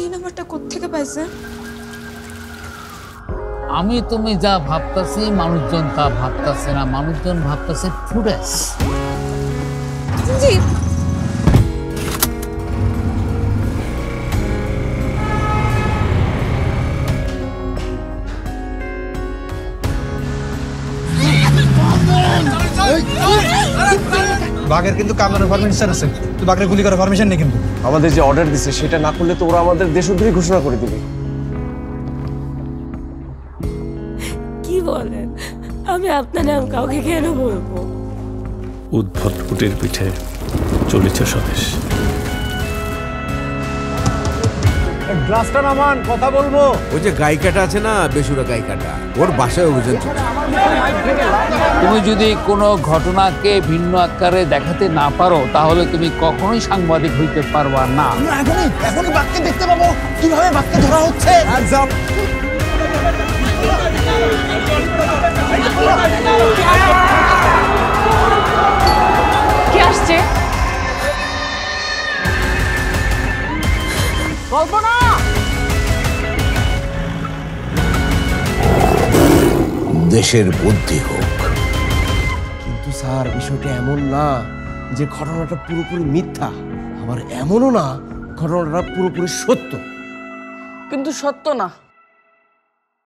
এই নাম্বারটা কোত্থেকে পাইছেন আমি তুমি যা ভাবতাছি মানুষজন তা ভাবতাছে না। মানুষজন ভাবতাছে ফুডেস জি। বাঘের কিন্তু কামড়ানোর পারমিশন আছে। তো বাঘের গুলি করার পারমিশন নেই কিন্তু। আমাদের যে অর্ডার দিছে সেটা না করলে তো ওরা আমাদের দেশদ্রোহী ঘোষণা করে দিবে। কি বলেন? আমি আপনার নাম কাউকে কেন বলব? উদ্ভট কুটির পিঠে চলেছে স্বদেশ। গ্লাসটা নামান কথা বলব। ওই যে গায়িকাটা আছে না বেসুরা গায়িকাটা ওর বাসায় অভিযান চলছে। তুমি যদি কোনো ঘটনাকে ভিন্ন আকারে দেখাতে না পারো তাহলে তুমি কখনোই সাংবাদিক হইতে পারবা না। এখনই এখনই বাঘকে দেখতে পাবো কীভাবে বাঘকে ধরা হচ্ছে। কে আসছে? দেশের বুদ্ধি হোক। কিন্তু স্যার বিষয়টা এমন না যে ঘটনাটা পুরোপুরি মিথ্যা। আবার এমনও না ঘটনাটা পুরোপুরি সত্য। কিন্তু সত্য না।